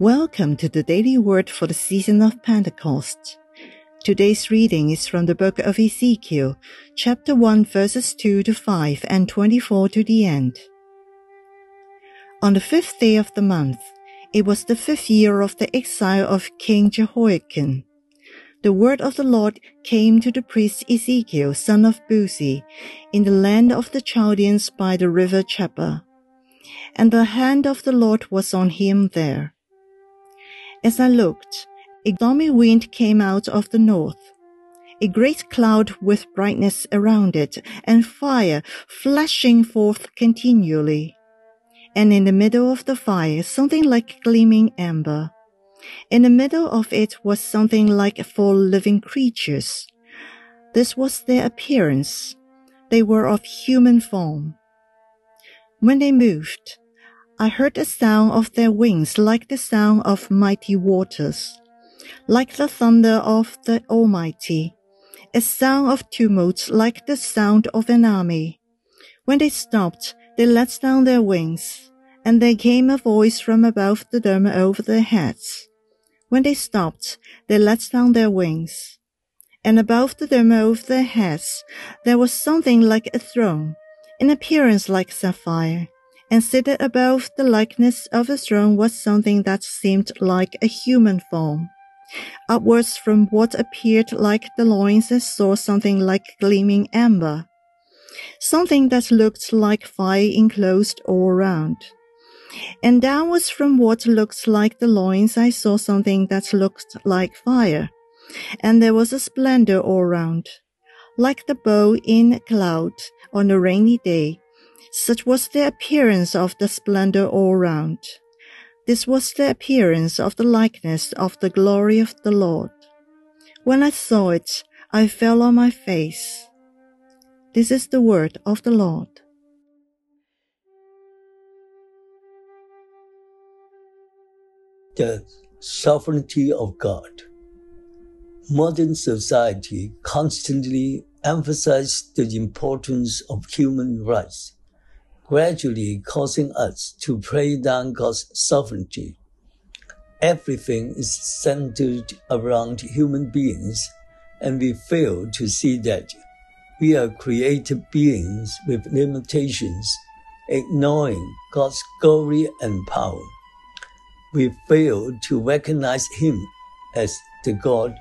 Welcome to the daily word for the season of Pentecost. Today's reading is from the book of Ezekiel, chapter 1, verses 2 to 5 and 24 to the end. On the fifth day of the month, it was the fifth year of the exile of King Jehoiakim. The word of the Lord came to the priest Ezekiel, son of Buzi, in the land of the Chaldeans by the river Chebar. And the hand of the Lord was on him there as I looked, a stormy wind came out of the north, a great cloud with brightness around it, and fire flashing forth continually. And in the middle of the fire, something like gleaming amber. In the middle of it was something like four living creatures. This was their appearance. They were of human form. When they moved, I heard the sound of their wings like the sound of mighty waters, like the thunder of the Almighty, a sound of tumult like the sound of an army. When they stopped, they let down their wings, and there came a voice from above the dome over their heads. When they stopped, they let down their wings, and above the dome over their heads there was something like a throne, in appearance like sapphire and seated above the likeness of the throne was something that seemed like a human form. Upwards from what appeared like the loins I saw something like gleaming amber, something that looked like fire enclosed all around. And downwards from what looked like the loins I saw something that looked like fire, and there was a splendor all around, like the bow in a cloud on a rainy day such was the appearance of the splendor all round. This was the appearance of the likeness of the glory of the Lord. When I saw it, I fell on my face. This is the word of the Lord. The sovereignty of God. Modern society constantly emphasizes the importance of human rights gradually causing us to play down God's sovereignty. Everything is centered around human beings, and we fail to see that we are created beings with limitations, ignoring God's glory and power. We fail to recognize Him as the God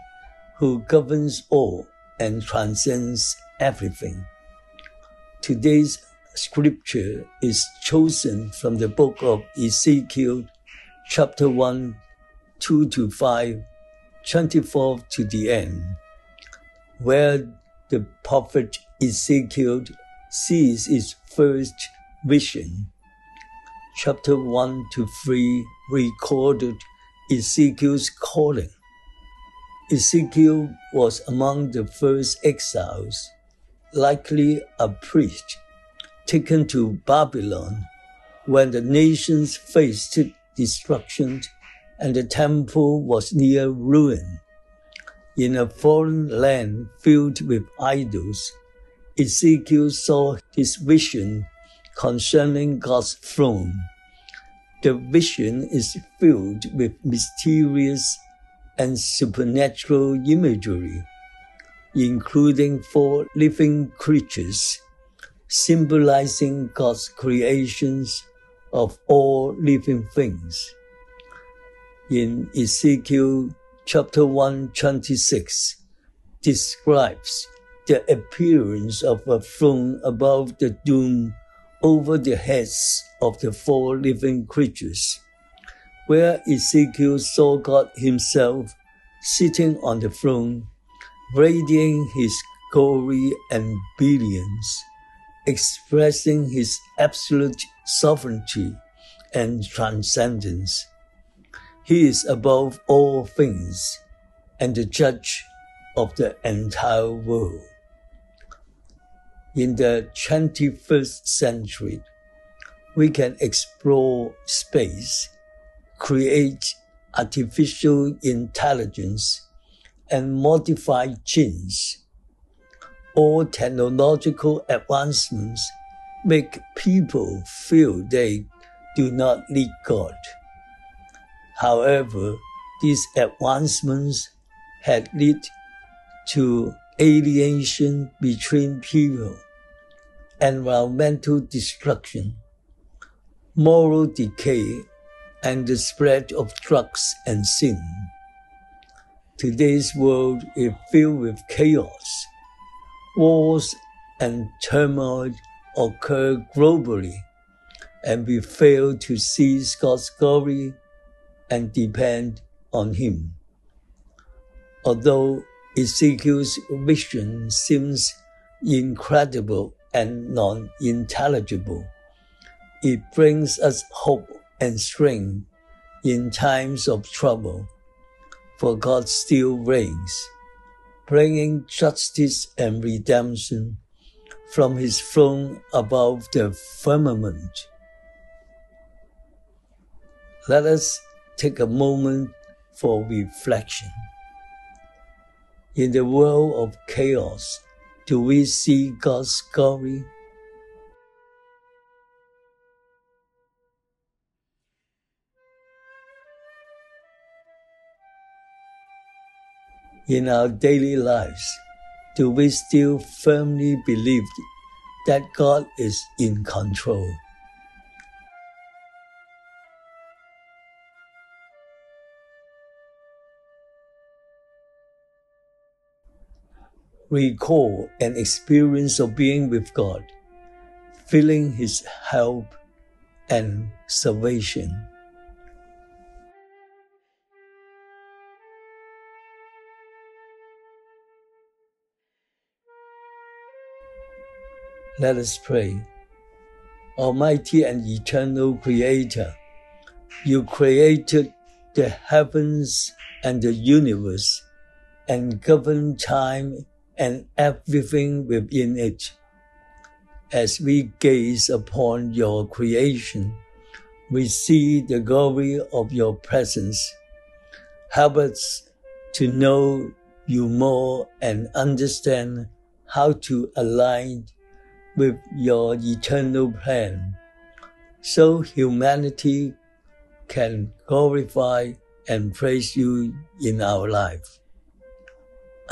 who governs all and transcends everything. Today's scripture is chosen from the book of Ezekiel, chapter 1, 2 to 5, 24 to the end, where the prophet Ezekiel sees his first vision. Chapter 1 to 3 recorded Ezekiel's calling. Ezekiel was among the first exiles, likely a priest taken to Babylon when the nations faced destruction and the temple was near ruin. In a foreign land filled with idols, Ezekiel saw his vision concerning God's throne. The vision is filled with mysterious and supernatural imagery, including four living creatures symbolizing God's creations of all living things. In Ezekiel chapter 1, 26, describes the appearance of a throne above the dome over the heads of the four living creatures, where Ezekiel saw God himself sitting on the throne, radiating his glory and brilliance expressing his absolute sovereignty and transcendence. He is above all things and the judge of the entire world. In the 21st century, we can explore space, create artificial intelligence, and modify genes all technological advancements make people feel they do not need God. However, these advancements had led to alienation between people, environmental destruction, moral decay, and the spread of drugs and sin. Today's world is filled with chaos. Wars and turmoil occur globally, and we fail to see God's glory and depend on Him. Although Ezekiel's vision seems incredible and non intelligible, it brings us hope and strength in times of trouble for God still reigns, bringing justice and redemption from his throne above the firmament. Let us take a moment for reflection. In the world of chaos, do we see God's glory? In our daily lives, do we still firmly believe that God is in control? Recall an experience of being with God, feeling His help and salvation. Let us pray. Almighty and eternal Creator, you created the heavens and the universe and govern time and everything within it. As we gaze upon your creation, we see the glory of your presence. Help us to know you more and understand how to align with your eternal plan so humanity can glorify and praise you in our life.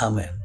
Amen.